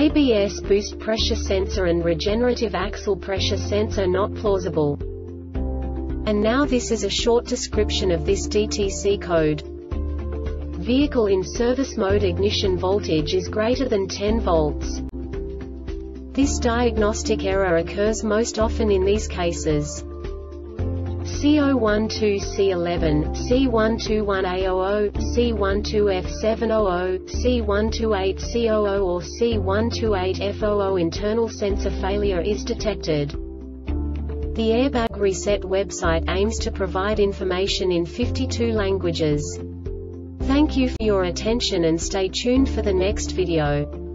ABS boost pressure sensor and regenerative axle pressure sensor not plausible. And now this is a short description of this DTC code. Vehicle in service mode ignition voltage is greater than 10 volts. This diagnostic error occurs most often in these cases. C012C11, C121A00, C12F700, C128C00 or C128F00 internal sensor failure is detected. The Airbag Reset website aims to provide information in 52 languages. Thank you for your attention and stay tuned for the next video.